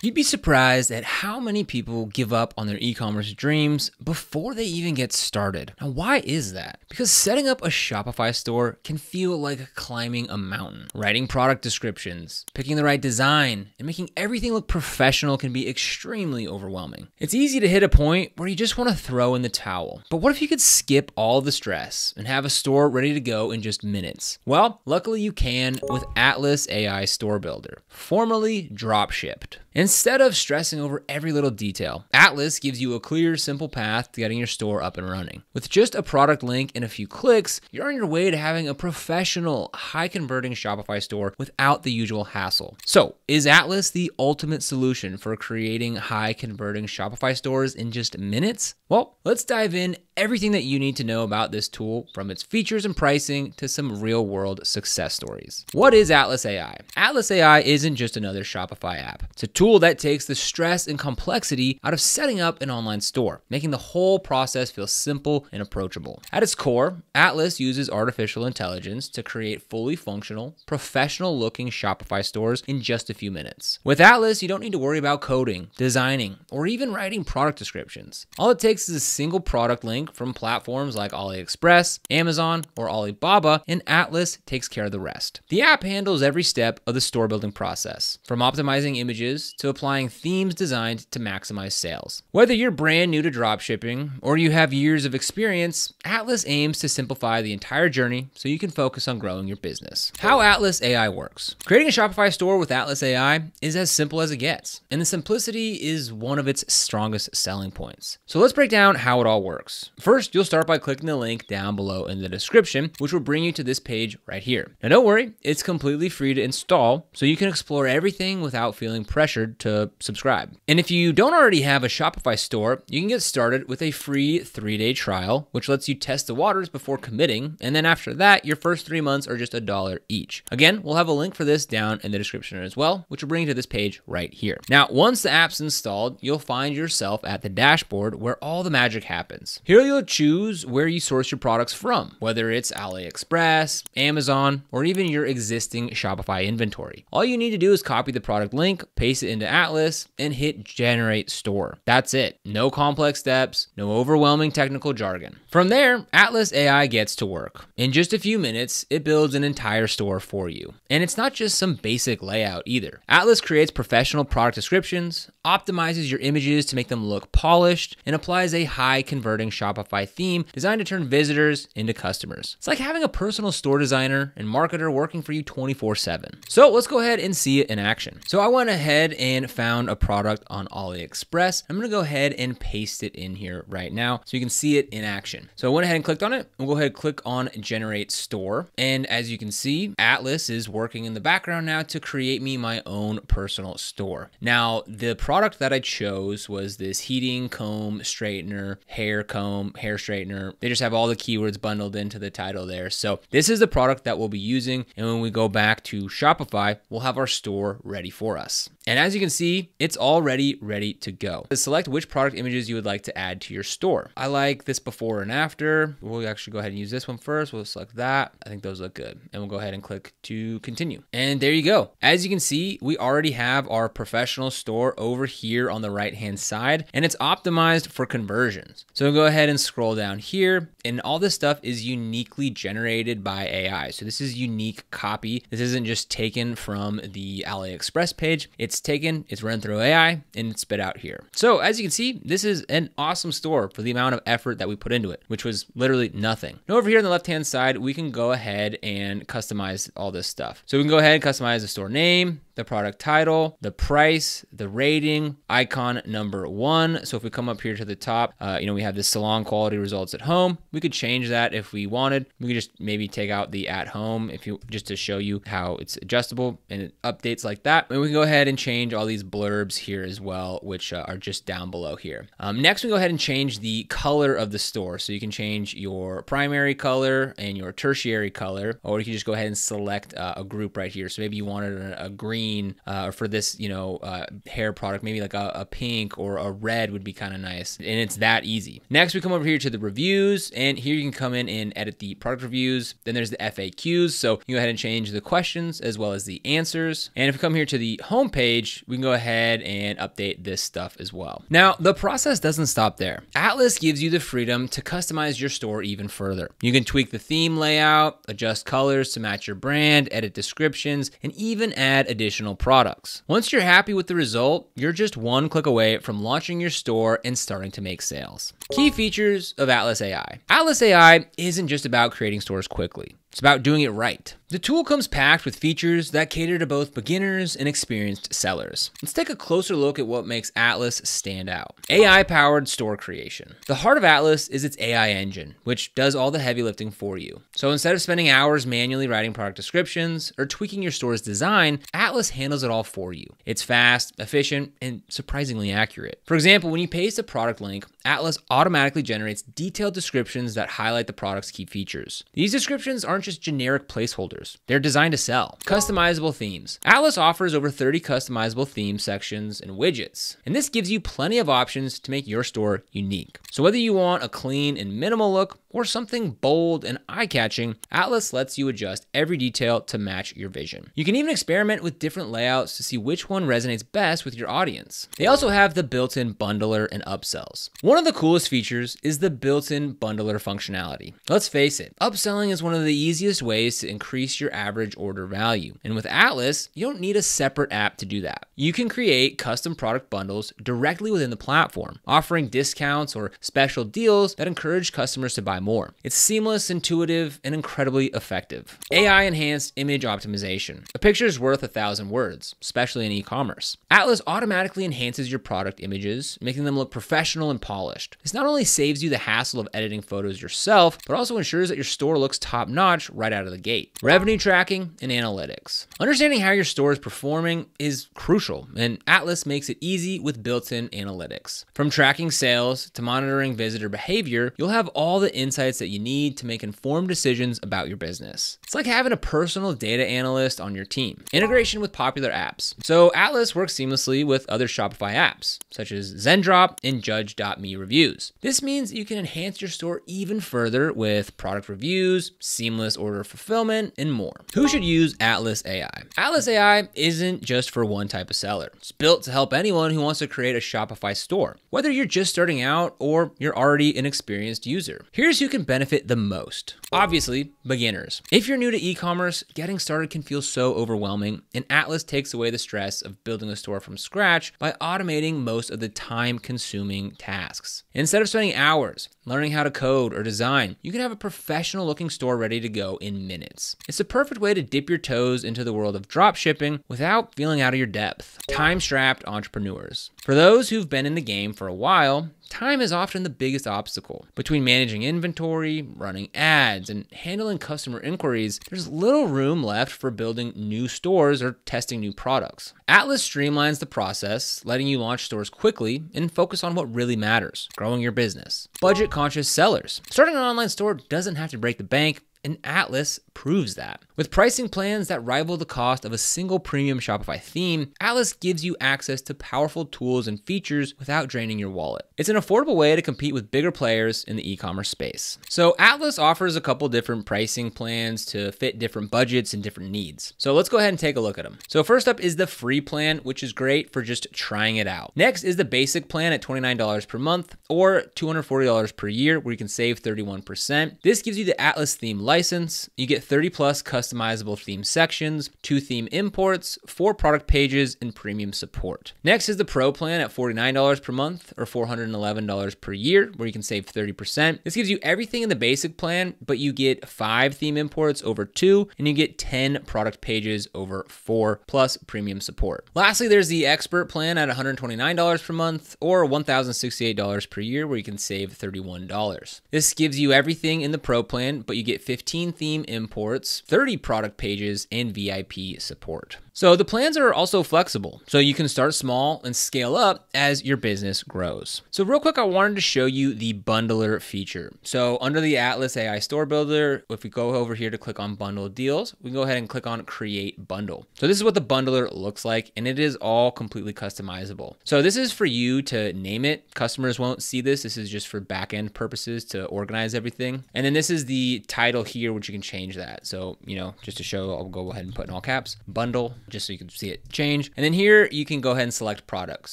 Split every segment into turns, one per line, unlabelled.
You'd be surprised at how many people give up on their e commerce dreams before they even get started. Now, why is that? Because setting up a Shopify store can feel like climbing a mountain. Writing product descriptions, picking the right design, and making everything look professional can be extremely overwhelming. It's easy to hit a point where you just want to throw in the towel. But what if you could skip all the stress and have a store ready to go in just minutes? Well, luckily you can with Atlas AI Store Builder, formerly Dropshipped. Instead of stressing over every little detail, Atlas gives you a clear, simple path to getting your store up and running. With just a product link and a few clicks, you're on your way to having a professional, high converting Shopify store without the usual hassle. So, is Atlas the ultimate solution for creating high converting Shopify stores in just minutes? Well, let's dive in everything that you need to know about this tool from its features and pricing to some real world success stories. What is Atlas AI? Atlas AI isn't just another Shopify app. It's a tool that takes the stress and complexity out of setting up an online store, making the whole process feel simple and approachable. At its core, Atlas uses artificial intelligence to create fully functional, professional looking Shopify stores in just a few minutes. With Atlas, you don't need to worry about coding, designing, or even writing product descriptions. All it takes is a single product link from platforms like AliExpress, Amazon, or Alibaba, and Atlas takes care of the rest. The app handles every step of the store building process, from optimizing images to applying themes designed to maximize sales. Whether you're brand new to dropshipping or you have years of experience, Atlas aims to simplify the entire journey so you can focus on growing your business. How Atlas AI works. Creating a Shopify store with Atlas AI is as simple as it gets, and the simplicity is one of its strongest selling points. So let's break down how it all works. First, you'll start by clicking the link down below in the description, which will bring you to this page right here. Now, don't worry, it's completely free to install, so you can explore everything without feeling pressured to subscribe. And if you don't already have a Shopify store, you can get started with a free three day trial, which lets you test the waters before committing. And then after that, your first three months are just a dollar each. Again, we'll have a link for this down in the description as well, which will bring you to this page right here. Now, once the app's installed, you'll find yourself at the dashboard where all the magic happens. Here you'll choose where you source your products from, whether it's AliExpress, Amazon, or even your existing Shopify inventory. All you need to do is copy the product link, paste it into Atlas, and hit generate store. That's it. No complex steps, no overwhelming technical jargon. From there, Atlas AI gets to work. In just a few minutes, it builds an entire store for you. And it's not just some basic layout either. Atlas creates professional product descriptions, optimizes your images to make them look polished, and applies a high converting Shopify theme designed to turn visitors into customers. It's like having a personal store designer and marketer working for you 24 7. So let's go ahead and see it in action. So I went ahead and found a product on AliExpress. I'm gonna go ahead and paste it in here right now so you can see it in action. So I went ahead and clicked on it. We'll go ahead and click on generate store. And as you can see, Atlas is working in the background now to create me my own personal store. Now, the product that I chose was this heating comb straightener, hair comb, hair straightener. They just have all the keywords bundled into the title there. So this is the product that we'll be using. And when we go back to Shopify, we'll have our store ready for us. And as you can see, it's already ready to go. Select which product images you would like to add to your store. I like this before and after. We'll actually go ahead and use this one first. We'll select that. I think those look good. And we'll go ahead and click to continue. And there you go. As you can see, we already have our professional store over here on the right hand side, and it's optimized for conversions. So we'll go ahead and scroll down here, and all this stuff is uniquely generated by AI. So this is unique copy. This isn't just taken from the AliExpress page. It's taken, it's run through AI, and it's spit out here. So as you can see, this is an awesome store for the amount of effort that we put into it, which was literally nothing. Now over here on the left-hand side, we can go ahead and customize all this stuff. So we can go ahead and customize the store name, the product title, the price, the rating, icon number one. So if we come up here to the top, uh, you know, we have the salon quality results at home. We could change that if we wanted. We could just maybe take out the at home if you just to show you how it's adjustable and it updates like that. And we can go ahead and change all these blurbs here as well, which uh, are just down below here. Um, next, we go ahead and change the color of the store. So you can change your primary color and your tertiary color, or you can just go ahead and select uh, a group right here. So maybe you wanted a, a green green, uh, or for this, you know, uh, hair product, maybe like a, a pink or a red would be kind of nice. And it's that easy. Next, we come over here to the reviews, and here you can come in and edit the product reviews. Then there's the FAQs, so you go ahead and change the questions as well as the answers. And if we come here to the home page, we can go ahead and update this stuff as well. Now, the process doesn't stop there. Atlas gives you the freedom to customize your store even further. You can tweak the theme layout, adjust colors to match your brand, edit descriptions, and even add additional products. Once you're happy with the result, you're just one click away from launching your store and starting to make sales. Key features of Atlas AI. Atlas AI isn't just about creating stores quickly. It's about doing it right. The tool comes packed with features that cater to both beginners and experienced sellers. Let's take a closer look at what makes Atlas stand out. AI powered store creation. The heart of Atlas is its AI engine, which does all the heavy lifting for you. So instead of spending hours manually writing product descriptions or tweaking your store's design, Atlas handles it all for you. It's fast, efficient, and surprisingly accurate. For example, when you paste a product link, Atlas automatically generates detailed descriptions that highlight the product's key features. These descriptions aren't just generic placeholders. They're designed to sell. Customizable themes. Atlas offers over 30 customizable theme sections and widgets, and this gives you plenty of options to make your store unique. So whether you want a clean and minimal look or something bold and eye-catching, Atlas lets you adjust every detail to match your vision. You can even experiment with different layouts to see which one resonates best with your audience. They also have the built-in bundler and upsells. One of the coolest features is the built-in bundler functionality. Let's face it, upselling is one of the easiest ways to increase your average order value. And with Atlas, you don't need a separate app to do that. You can create custom product bundles directly within the platform, offering discounts or special deals that encourage customers to buy more. It's seamless, intuitive, and incredibly effective. AI enhanced image optimization. A picture is worth a thousand words, especially in e-commerce. Atlas automatically enhances your product images, making them look professional and polished. This not only saves you the hassle of editing photos yourself, but also ensures that your store looks top notch right out of the gate. Tracking and analytics. Understanding how your store is performing is crucial, and Atlas makes it easy with built-in analytics. From tracking sales to monitoring visitor behavior, you'll have all the insights that you need to make informed decisions about your business. It's like having a personal data analyst on your team. Integration with popular apps. So Atlas works seamlessly with other Shopify apps, such as Zendrop and Judge.me reviews. This means you can enhance your store even further with product reviews, seamless order fulfillment, and more. Who should use Atlas AI? Atlas AI isn't just for one type of seller. It's built to help anyone who wants to create a Shopify store, whether you're just starting out or you're already an experienced user. Here's who can benefit the most. Obviously, beginners. If you're new to e-commerce, getting started can feel so overwhelming, and Atlas takes away the stress of building a store from scratch by automating most of the time-consuming tasks. Instead of spending hours learning how to code or design, you can have a professional looking store ready to go in minutes. It's the perfect way to dip your toes into the world of drop shipping without feeling out of your depth. Time-strapped entrepreneurs. For those who've been in the game for a while, Time is often the biggest obstacle. Between managing inventory, running ads, and handling customer inquiries, there's little room left for building new stores or testing new products. Atlas streamlines the process, letting you launch stores quickly and focus on what really matters growing your business. Budget conscious sellers. Starting an online store doesn't have to break the bank, and Atlas proves that. With pricing plans that rival the cost of a single premium Shopify theme, Atlas gives you access to powerful tools and features without draining your wallet. It's an affordable way to compete with bigger players in the e-commerce space. So Atlas offers a couple different pricing plans to fit different budgets and different needs. So let's go ahead and take a look at them. So first up is the free plan, which is great for just trying it out. Next is the basic plan at $29 per month or $240 per year, where you can save 31%. This gives you the Atlas theme license. License, you get 30 plus customizable theme sections, two theme imports, four product pages, and premium support. Next is the Pro plan at $49 per month or $411 per year, where you can save 30%. This gives you everything in the basic plan, but you get five theme imports over two, and you get 10 product pages over four, plus premium support. Lastly, there's the Expert plan at $129 per month or $1,068 per year, where you can save $31. This gives you everything in the Pro plan, but you get 15 theme imports, 30 product pages, and VIP support. So the plans are also flexible. So you can start small and scale up as your business grows. So real quick, I wanted to show you the bundler feature. So under the Atlas AI Store Builder, if we go over here to click on bundle deals, we can go ahead and click on create bundle. So this is what the bundler looks like and it is all completely customizable. So this is for you to name it. Customers won't see this. This is just for backend purposes to organize everything. And then this is the title here, which you can change that. So, you know, just to show, I'll go ahead and put in all caps, bundle just so you can see it change. And then here you can go ahead and select products.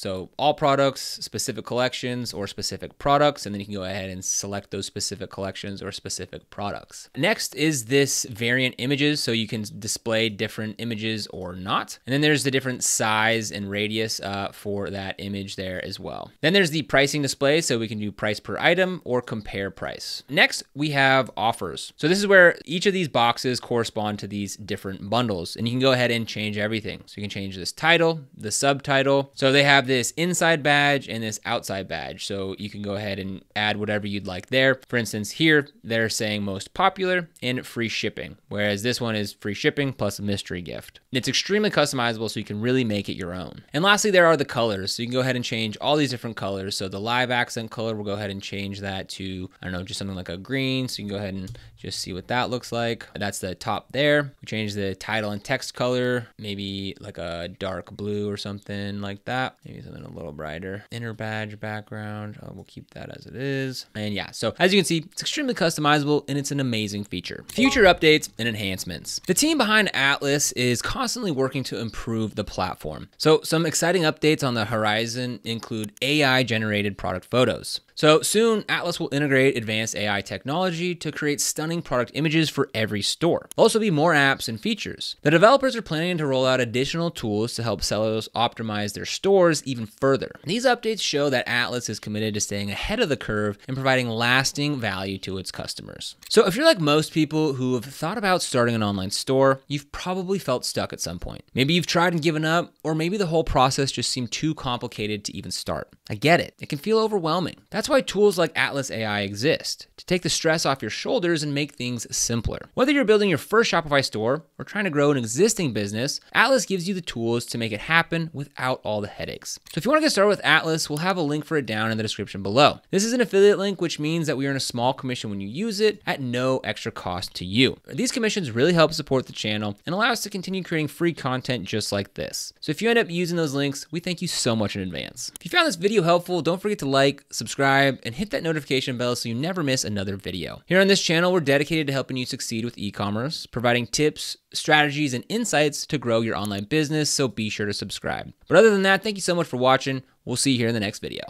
So all products, specific collections or specific products, and then you can go ahead and select those specific collections or specific products. Next is this variant images. So you can display different images or not. And then there's the different size and radius uh, for that image there as well. Then there's the pricing display. So we can do price per item or compare price. Next, we have offers. So this is where each of these boxes correspond to these different bundles. And you can go ahead and change everything. So you can change this title, the subtitle. So they have this inside badge and this outside badge. So you can go ahead and add whatever you'd like there. For instance, here they're saying most popular and free shipping, whereas this one is free shipping plus a mystery gift. It's extremely customizable so you can really make it your own. And lastly, there are the colors. So you can go ahead and change all these different colors. So the live accent color, we'll go ahead and change that to, I don't know, just something like a green. So you can go ahead and just see what that looks like. That's the top there. We change the title and text color, maybe like a dark blue or something like that. Maybe something a little brighter. Inner badge background. Oh, we'll keep that as it is. And yeah, so as you can see, it's extremely customizable and it's an amazing feature. Future updates and enhancements. The team behind Atlas is constantly working to improve the platform. So some exciting updates on the horizon include AI generated product photos. So soon, Atlas will integrate advanced AI technology to create stunning product images for every store. There'll also be more apps and features. The developers are planning to roll out additional tools to help sellers optimize their stores even further. These updates show that Atlas is committed to staying ahead of the curve and providing lasting value to its customers. So if you're like most people who have thought about starting an online store, you've probably felt stuck at some point. Maybe you've tried and given up, or maybe the whole process just seemed too complicated to even start. I get it. It can feel overwhelming. That's why tools like Atlas AI exist to take the stress off your shoulders and make things simpler. Whether you're building your first Shopify store or trying to grow an existing business, Atlas gives you the tools to make it happen without all the headaches. So if you want to get started with Atlas, we'll have a link for it down in the description below. This is an affiliate link, which means that we earn a small commission when you use it at no extra cost to you. These commissions really help support the channel and allow us to continue creating free content just like this. So if you end up using those links, we thank you so much in advance. If you found this video helpful, don't forget to like, subscribe, and hit that notification bell so you never miss another video. Here on this channel, we're dedicated to helping you succeed with e-commerce, providing tips, strategies, and insights to grow your online business, so be sure to subscribe. But other than that, thank you so much for watching. We'll see you here in the next video.